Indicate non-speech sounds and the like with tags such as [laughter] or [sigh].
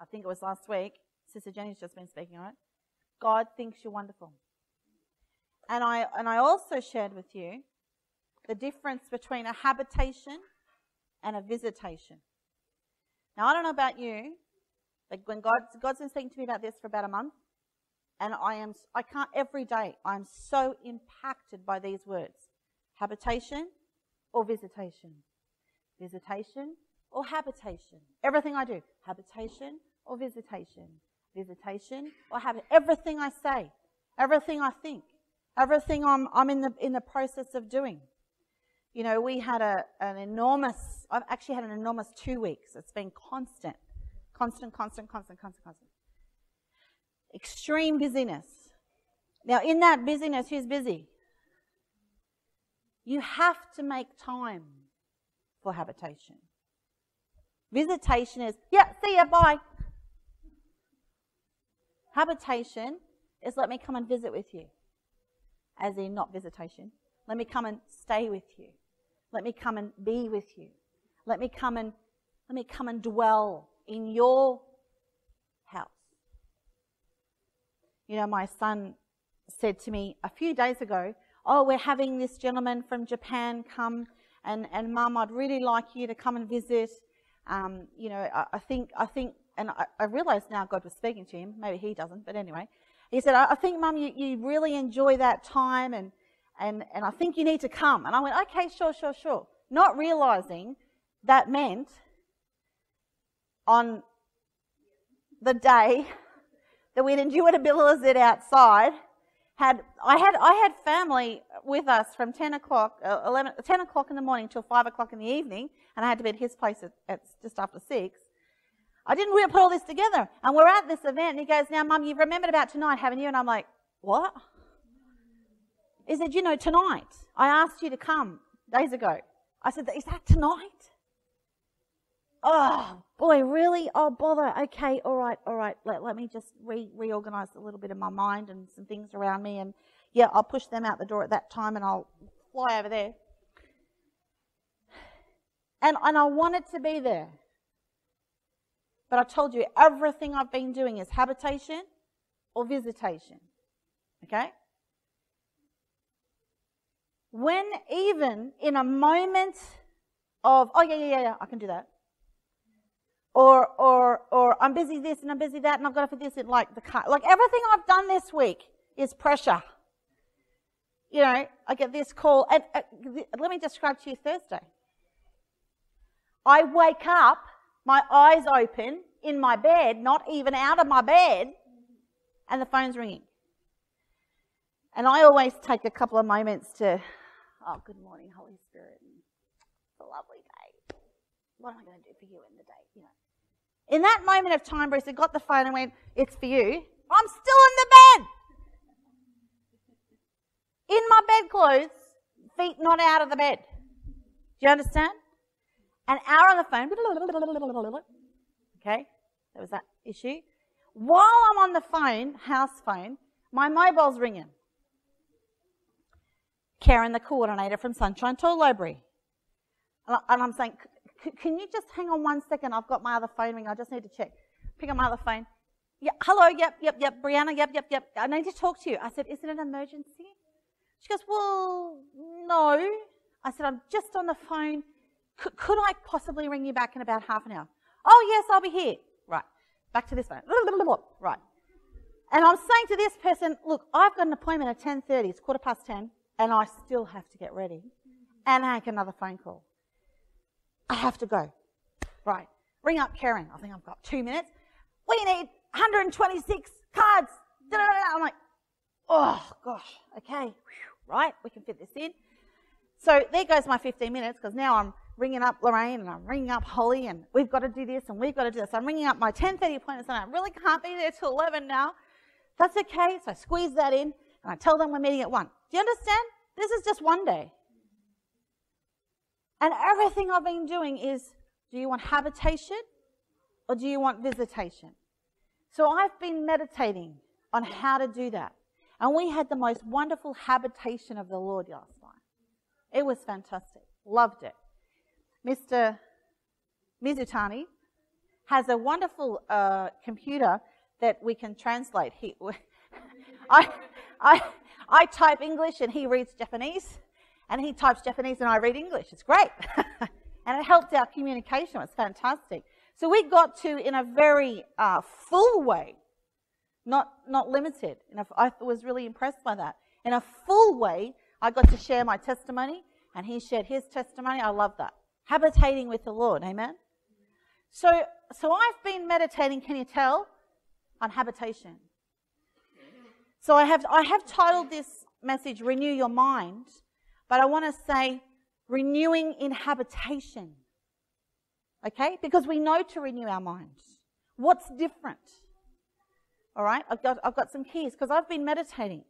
I think it was last week, Sister Jenny's just been speaking on it. God thinks you're wonderful. And I, and I also shared with you the difference between a habitation and a visitation. Now, I don't know about you, but when God, God's been speaking to me about this for about a month, and I am, I can't, every day, I'm so impacted by these words habitation or visitation. Visitation or habitation. Everything I do, habitation or visitation. Visitation or have Everything I say, everything I think, everything I'm, I'm in, the, in the process of doing. You know, we had a, an enormous, I've actually had an enormous two weeks. It's been constant, constant, constant, constant, constant, constant. Extreme busyness. Now, in that busyness, who's busy? You have to make time for habitation. Visitation is, yeah, see ya, bye. Habitation is let me come and visit with you. As in, not visitation. Let me come and stay with you. Let me come and be with you. Let me come and let me come and dwell in your house. You know, my son said to me a few days ago, Oh, we're having this gentleman from Japan come and, and mum, I'd really like you to come and visit. Um, you know, I, I, think, I think, and I, I realize now God was speaking to him. Maybe he doesn't, but anyway. He said, I, I think, mum, you, you really enjoy that time and, and, and I think you need to come. And I went, okay, sure, sure, sure. Not realizing that meant on the day [laughs] that we'd endured a visit outside, had I had I had family with us from 10 o'clock, uh, 11, 10 o'clock in the morning till 5 o'clock in the evening, and I had to be at his place at, at just after 6. I didn't really put all this together. And we're at this event, and he goes, Now, Mum, you've remembered about tonight, haven't you? And I'm like, What? He said, You know, tonight, I asked you to come days ago. I said, Is that tonight? Oh, boy, really? Oh, bother. Okay, all right, all right. Let, let me just re- reorganize a little bit of my mind and some things around me. And yeah, I'll push them out the door at that time and I'll fly over there. And, and I wanted to be there. But I told you, everything I've been doing is habitation or visitation. Okay? When even in a moment of, oh, yeah, yeah, yeah, I can do that or or or I'm busy this and I'm busy that and I've got to put this in like the car. Like everything I've done this week is pressure. You know, I get this call and uh, let me describe to you Thursday. I wake up, my eyes open in my bed, not even out of my bed, and the phone's ringing. And I always take a couple of moments to, oh, good morning, Holy Spirit. It's a lovely day. What am I going to do for you in the day? You know. In that moment of time, Bruce had got the phone and went, It's for you. I'm still in the bed. In my bedclothes, feet not out of the bed. Do you understand? An hour on the phone. Okay, there was that issue. While I'm on the phone, house phone, my mobile's ringing. Karen, the coordinator from Sunshine Tool Library. And I'm saying, can you just hang on one second? I've got my other phone ring. I just need to check. Pick up my other phone. Yeah, hello, yep, yep, yep. Breeanna, yep, yep, yep. I need to talk to you. I said, is it an emergency? She goes, well, no. I said, I'm just on the phone. Could I possibly ring you back in about half an hour? Oh, yes, I'll be here. Right. Back to this phone. [laughs] Right. And I'm saying to this person, look, I've got an appointment at 10.30. It's quarter past 10. And I still have to get ready and make another phone call. I have to go. Right. Ring up Karen. I think I've got two minutes. We need 126 cards. I'm like, oh gosh, okay, right, we can fit this in. So there goes my 15 minutes because now I'm ringing up Lorraine and I'm ringing up Holly and we've got to do this and we've got to do this. I'm ringing up my 10:30 appointments and I really can't be there till 11 now. That's okay. So I squeeze that in and I tell them we're meeting at one. Do you understand? This is just one day. And everything I've been doing is do you want habitation or do you want visitation? So I've been meditating on how to do that. And we had the most wonderful habitation of the Lord last night. It was fantastic. Loved it. Mr. Mizutani has a wonderful uh, computer that we can translate. He, [laughs] I, I, I type English and he reads Japanese, and he types Japanese and I read English. It's great. [laughs] and it helped our communication. It was fantastic. So we got to, in a very uh, full way, not, not limited. And I was really impressed by that. In a full way, I got to share my testimony, and he shared his testimony. I love that. Habitating with the Lord. Amen? So, so I've been meditating, can you tell, on habitation. So I have, I have titled this message, Renew Your Mind, but I want to say, renewing in habitation. Okay? Because we know to renew our minds. What's different? All right? I've got, I've got some keys because I've been meditating.